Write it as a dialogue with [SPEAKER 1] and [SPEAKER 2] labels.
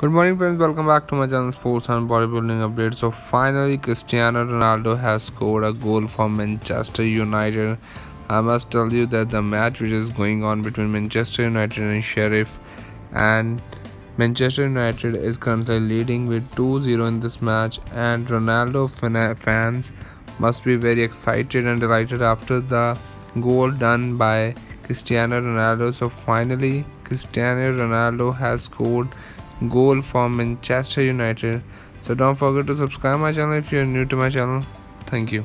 [SPEAKER 1] Good morning friends, welcome back to my channel Sports and Bodybuilding Updates. So finally Cristiano Ronaldo has scored a goal for Manchester United. I must tell you that the match which is going on between Manchester United and Sheriff and Manchester United is currently leading with 2-0 in this match and Ronaldo fans must be very excited and delighted after the goal done by Cristiano Ronaldo. So finally Cristiano Ronaldo has scored goal for Manchester United. So don't forget to subscribe my channel if you are new to my channel. Thank you.